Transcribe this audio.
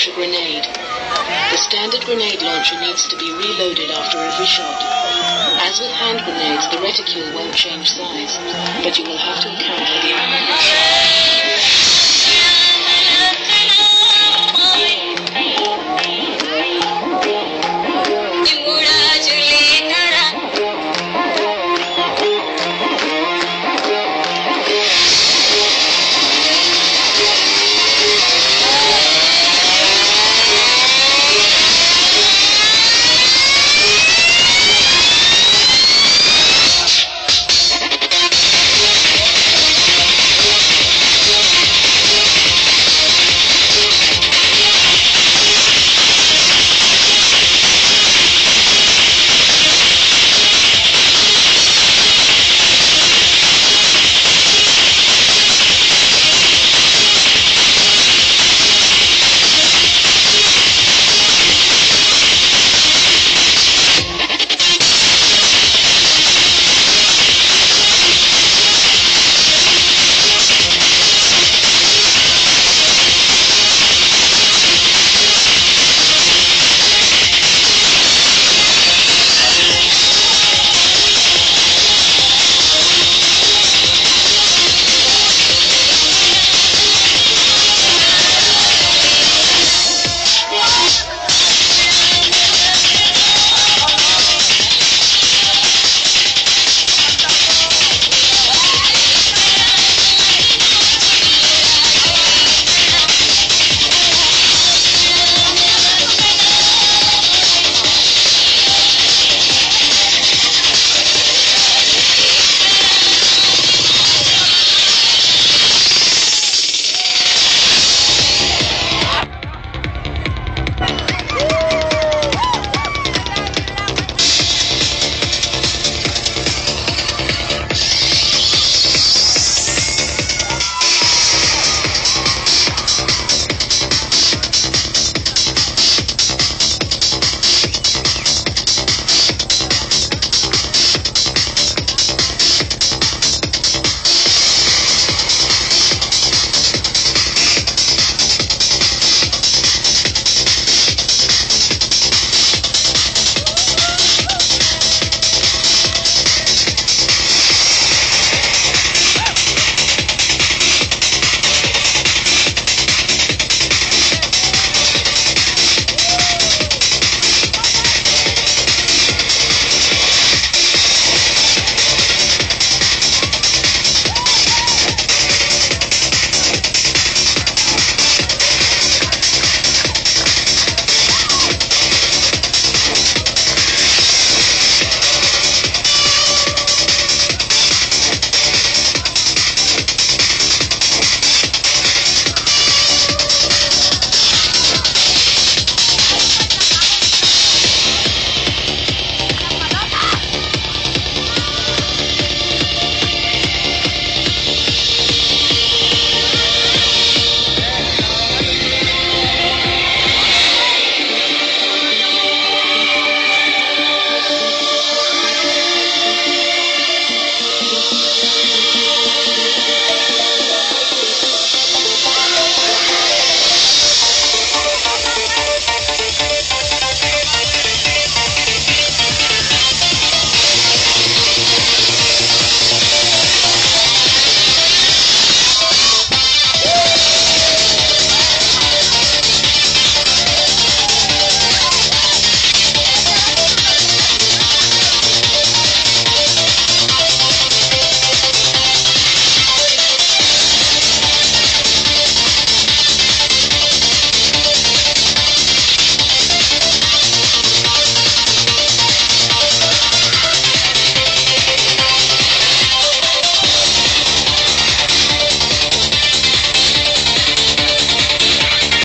launch a grenade. The standard grenade launcher needs to be reloaded after every shot. As with hand grenades, the reticule won't change size, but you will have to encounter the